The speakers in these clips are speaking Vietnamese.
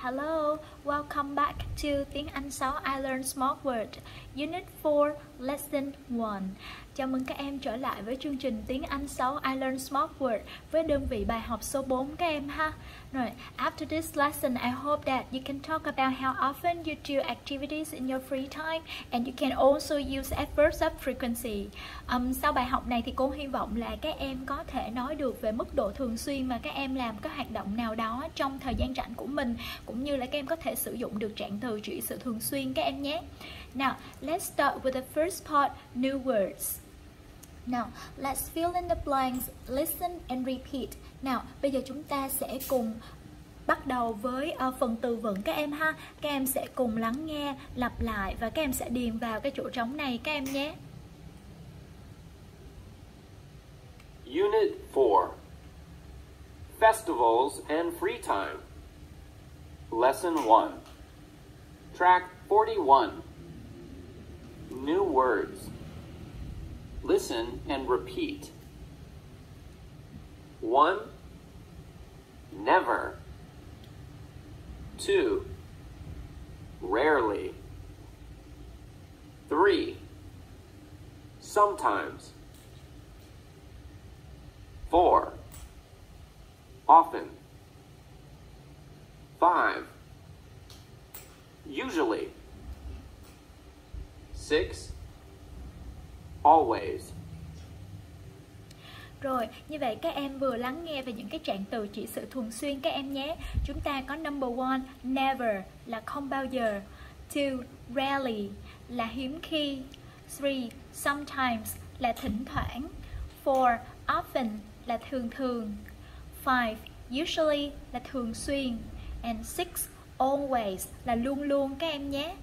Hello, welcome back to Tiếng Anh 6 I Learn Small Word Unit 4, Lesson 1 Chào mừng các em trở lại với chương trình Tiếng Anh 6 I Learn Smart Word với đơn vị bài học số 4 các em ha. Rồi, after this lesson, I hope that you can talk about how often you do activities in your free time and you can also use adverbs of frequency. Um, sau bài học này thì cô hy vọng là các em có thể nói được về mức độ thường xuyên mà các em làm các hoạt động nào đó trong thời gian rảnh của mình cũng như là các em có thể sử dụng được trạng từ chỉ sự thường xuyên các em nhé. Now, let's start with the first part, new words. Now, let's fill in the blanks, listen and repeat. Nào, bây giờ chúng ta sẽ cùng bắt đầu với uh, phần từ vựng các em ha. Các em sẽ cùng lắng nghe, lặp lại và các em sẽ điền vào cái chỗ trống này các em nhé. Unit 4 Festivals and Free Time. Lesson 1 Track 41 New Words. Listen and repeat. 1. Never. 2. Rarely. 3. Sometimes. 4. Often. 5. Usually. six, Always. Rồi, như vậy các em vừa lắng nghe về những cái trạng từ chỉ sự thường xuyên các em nhé. Chúng ta có number one, never là không bao giờ. Two, rarely là hiếm khi. Three, sometimes là thỉnh thoảng. Four, often là thường thường. Five, usually là thường xuyên. And six, always là luôn luôn các em nhé.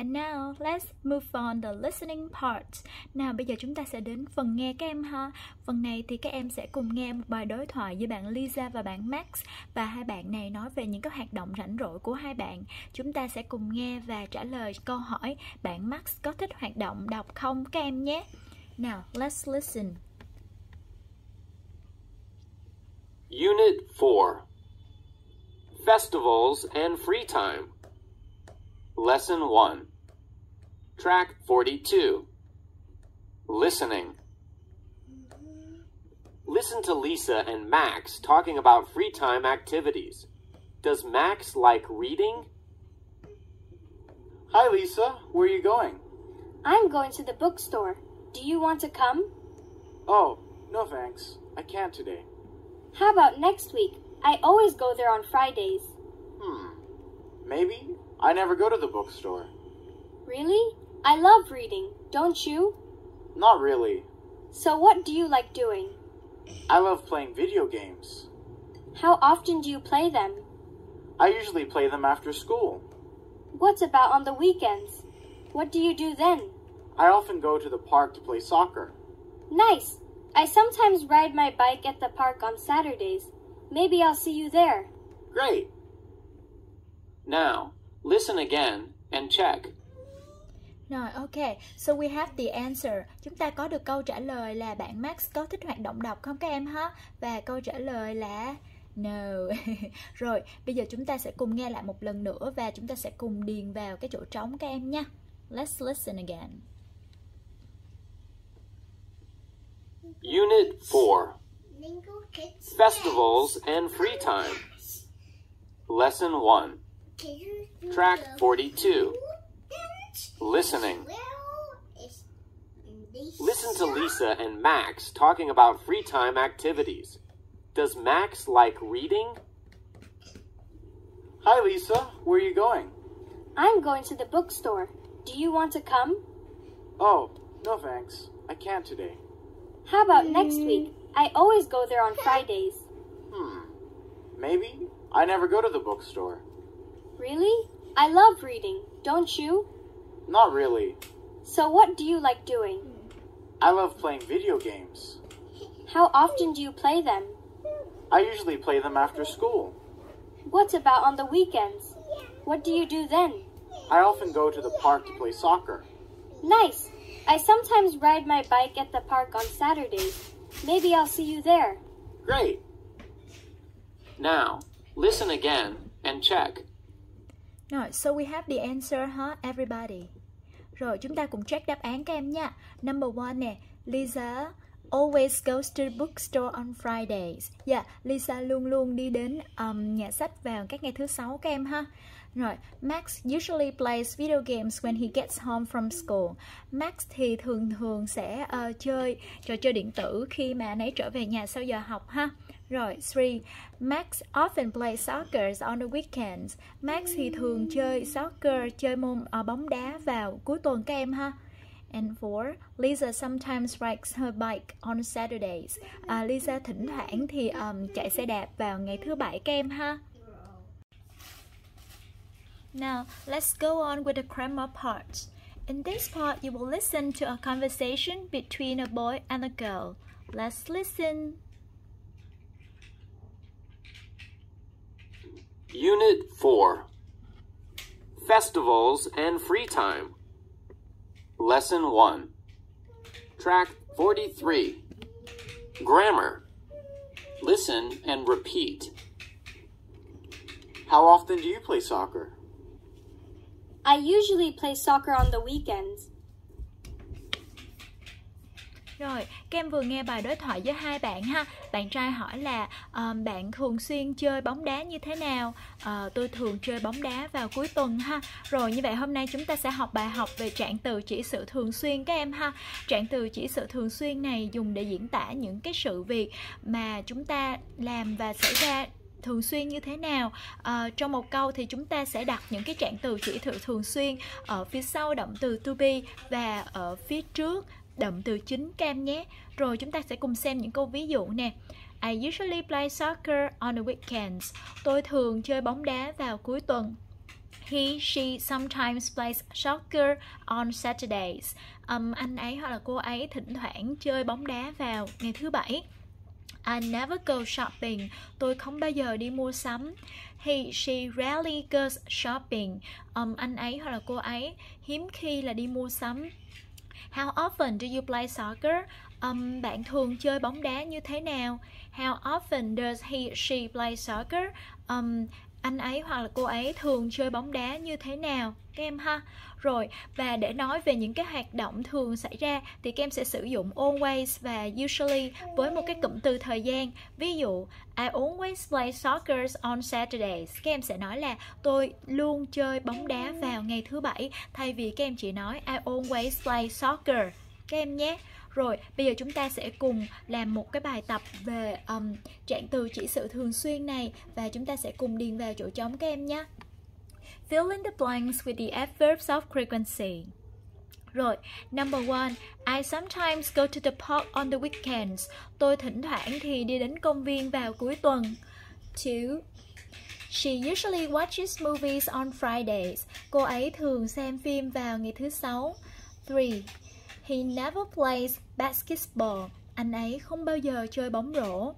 And now, let's move on the listening part. Nào, bây giờ chúng ta sẽ đến phần nghe các em ha. Phần này thì các em sẽ cùng nghe một bài đối thoại giữa bạn Lisa và bạn Max và hai bạn này nói về những cái hoạt động rảnh rỗi của hai bạn. Chúng ta sẽ cùng nghe và trả lời câu hỏi bạn Max có thích hoạt động đọc không các em nhé. Now let's listen. Unit 4 Festivals and Free Time. Lesson 1 Track 42 Listening. Listen to Lisa and Max talking about free time activities. Does Max like reading? Hi, Lisa. Where are you going? I'm going to the bookstore. Do you want to come? Oh, no thanks. I can't today. How about next week? I always go there on Fridays. Hmm. Maybe. I never go to the bookstore. Really? I love reading, don't you? Not really. So what do you like doing? I love playing video games. How often do you play them? I usually play them after school. What about on the weekends? What do you do then? I often go to the park to play soccer. Nice. I sometimes ride my bike at the park on Saturdays. Maybe I'll see you there. Great. Now, listen again and check. Rồi, ok. So we have the answer. Chúng ta có được câu trả lời là bạn Max có thích hoạt động đọc không các em ha? Và câu trả lời là No. Rồi, bây giờ chúng ta sẽ cùng nghe lại một lần nữa và chúng ta sẽ cùng điền vào cái chỗ trống các em nha. Let's listen again. Unit 4 Festivals and Free Time. Lesson 1 Track 42 Listening. Listen to Lisa and Max talking about free time activities. Does Max like reading? Hi, Lisa. Where are you going? I'm going to the bookstore. Do you want to come? Oh, no thanks. I can't today. How about next week? I always go there on Fridays. Hmm. Maybe. I never go to the bookstore. Really? I love reading, don't you? Not really. So what do you like doing? I love playing video games. How often do you play them? I usually play them after school. What about on the weekends? What do you do then? I often go to the park to play soccer. Nice. I sometimes ride my bike at the park on Saturdays. Maybe I'll see you there. Great. Now, listen again and check. Rồi, so we have the answer huh, everybody. Rồi, chúng ta cùng check đáp án các em nha. Number one nè, Lisa always goes to the bookstore on Fridays. Dạ, yeah, Lisa luôn luôn đi đến um, nhà sách vào các ngày thứ sáu các em ha. Rồi, Max usually plays video games when he gets home from school. Max thì thường thường sẽ uh, chơi trò chơi điện tử khi mà anh ấy trở về nhà sau giờ học ha. Rồi, 3. Max often plays soccer on the weekends. Max thì thường chơi soccer, chơi môn uh, bóng đá vào cuối tuần các em ha. And four, Lisa sometimes rides her bike on Saturdays. Uh, Lisa thỉnh thoảng thì um, chạy xe đạp vào ngày thứ bảy các em ha. Now, let's go on with the grammar part. In this part, you will listen to a conversation between a boy and a girl. Let's listen. Unit 4 Festivals and Free Time. Lesson 1 Track 43 Grammar. Listen and repeat. How often do you play soccer? I usually play soccer on the weekends. Rồi, kem vừa nghe bài đối thoại với hai bạn ha. Bạn trai hỏi là uh, bạn thường xuyên chơi bóng đá như thế nào? Uh, tôi thường chơi bóng đá vào cuối tuần ha. Rồi như vậy hôm nay chúng ta sẽ học bài học về trạng từ chỉ sự thường xuyên các em ha. Trạng từ chỉ sự thường xuyên này dùng để diễn tả những cái sự việc mà chúng ta làm và xảy ra thường xuyên như thế nào? À, trong một câu thì chúng ta sẽ đặt những cái trạng từ chỉ sự thường xuyên ở phía sau động từ to be và ở phía trước động từ chính cam em nhé. Rồi chúng ta sẽ cùng xem những câu ví dụ nè. I usually play soccer on the weekends. Tôi thường chơi bóng đá vào cuối tuần. He, she sometimes plays soccer on Saturdays. Um, anh ấy hoặc là cô ấy thỉnh thoảng chơi bóng đá vào ngày thứ bảy. I never go shopping. Tôi không bao giờ đi mua sắm. He, she rarely goes shopping. Um, anh ấy hoặc là cô ấy hiếm khi là đi mua sắm. How often do you play soccer? Um, bạn thường chơi bóng đá như thế nào? How often does he, she play soccer? Um, anh ấy hoặc là cô ấy thường chơi bóng đá như thế nào các em ha? Rồi, và để nói về những cái hoạt động thường xảy ra thì các em sẽ sử dụng always và usually với một cái cụm từ thời gian. Ví dụ, I always play soccer on Saturdays. Các em sẽ nói là tôi luôn chơi bóng đá vào ngày thứ bảy, thay vì các em chỉ nói I always play soccer. Các em nhé rồi, bây giờ chúng ta sẽ cùng làm một cái bài tập về um, trạng từ chỉ sự thường xuyên này và chúng ta sẽ cùng điền vào chỗ trống các em nhé. Fill in the blanks with the adverbs of frequency. Rồi, number one, I sometimes go to the park on the weekends. Tôi thỉnh thoảng thì đi đến công viên vào cuối tuần. Two, She usually watches movies on Fridays. Cô ấy thường xem phim vào ngày thứ sáu. Three, He never plays basketball. Anh ấy không bao giờ chơi bóng rổ.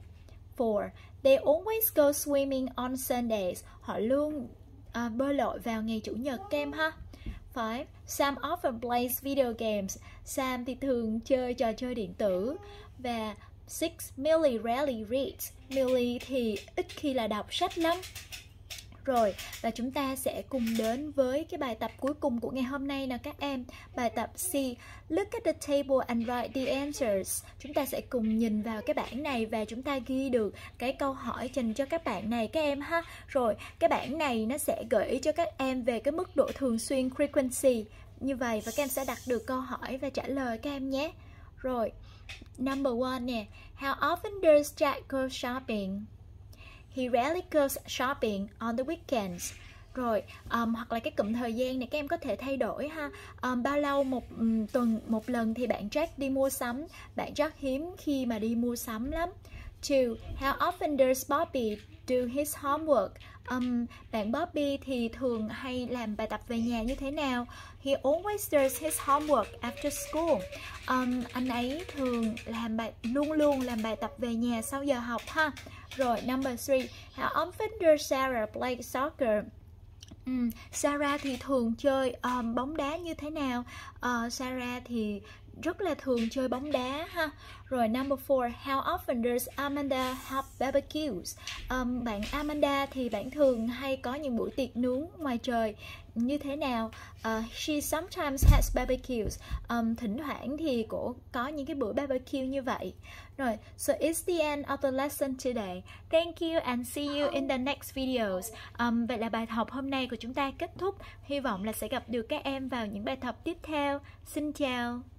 4. They always go swimming on Sundays. Họ luôn à, bơi lội vào ngày chủ nhật kem ha. 5. Sam often plays video games. Sam thì thường chơi trò chơi điện tử. Và 6. Millie rarely reads. Millie thì ít khi là đọc sách lắm. Rồi, và chúng ta sẽ cùng đến với cái bài tập cuối cùng của ngày hôm nay nè các em. Bài tập C. Look at the table and write the answers. Chúng ta sẽ cùng nhìn vào cái bảng này và chúng ta ghi được cái câu hỏi dành cho các bạn này các em ha. Rồi, cái bảng này nó sẽ gợi ý cho các em về cái mức độ thường xuyên frequency như vậy và các em sẽ đặt được câu hỏi và trả lời các em nhé. Rồi, number one nè. How often does Jack go shopping? He rarely goes shopping on the weekends. Rồi, um, hoặc là cái cụm thời gian này các em có thể thay đổi ha. Um, bao lâu một um, tuần một lần thì bạn Jack đi mua sắm? Bạn Jack hiếm khi mà đi mua sắm lắm. Two, how often does Bobby do his homework? Um, bạn Bobby thì thường hay làm bài tập về nhà như thế nào? He always does his homework after school. Um, anh ấy thường làm bài luôn luôn làm bài tập về nhà sau giờ học ha. Rồi, number three, how often does Sarah play soccer? Ừ, Sarah thì thường chơi um, bóng đá như thế nào? Uh, Sarah thì rất là thường chơi bóng đá ha. Rồi number four how often does Amanda have barbecues? Um, bạn Amanda thì bạn thường hay có những buổi tiệc nướng ngoài trời như thế nào? Uh, she sometimes has barbecues. Um, thỉnh thoảng thì cổ có những cái bữa barbecue như vậy. Rồi so it's the end of the lesson today? Thank you and see you in the next videos. Um, vậy là bài học hôm nay của chúng ta kết thúc. Hy vọng là sẽ gặp được các em vào những bài tập tiếp theo. Xin chào!